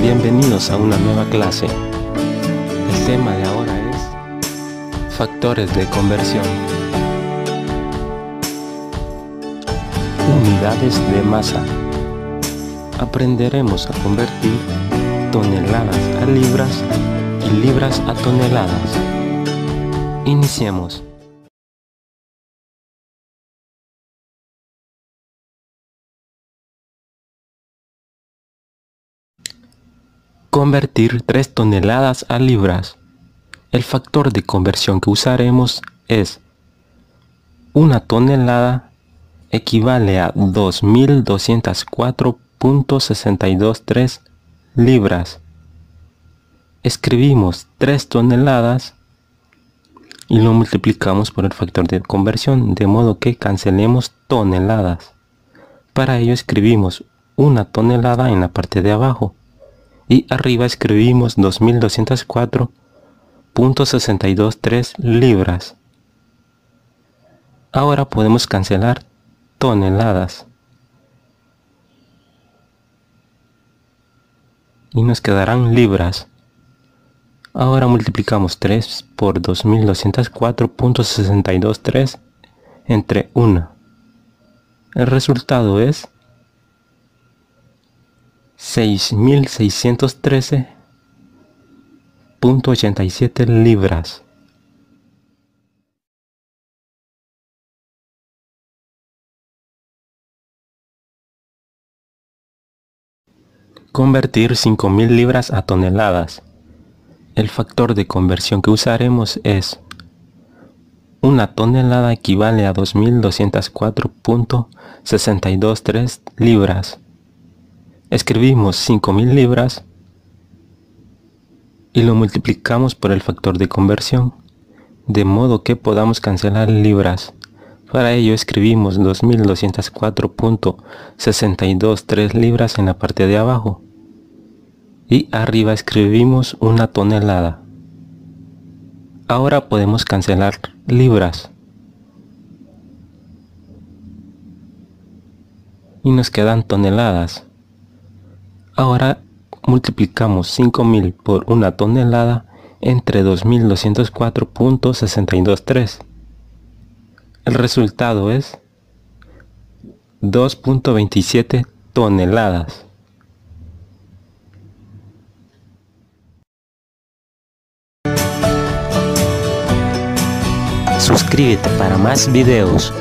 Bienvenidos a una nueva clase. El tema de ahora es factores de conversión. Unidades de masa. Aprenderemos a convertir toneladas a libras y libras a toneladas. Iniciemos. Convertir 3 toneladas a libras. El factor de conversión que usaremos es una tonelada equivale a 2204.623 libras. Escribimos 3 toneladas y lo multiplicamos por el factor de conversión de modo que cancelemos toneladas. Para ello escribimos una tonelada en la parte de abajo y arriba escribimos 2204.623 libras. Ahora podemos cancelar toneladas. Y nos quedarán libras. Ahora multiplicamos 3 por 2204.623 entre 1. El resultado es 6.613.87 libras. Convertir 5.000 libras a toneladas. El factor de conversión que usaremos es una tonelada equivale a 2.204.623 libras escribimos 5.000 libras y lo multiplicamos por el factor de conversión, de modo que podamos cancelar libras. Para ello escribimos 2204.623 libras en la parte de abajo y arriba escribimos una tonelada. Ahora podemos cancelar libras. Y nos quedan toneladas. Ahora multiplicamos 5000 por una tonelada entre 2204.623. El resultado es 2.27 toneladas. Suscríbete para más videos.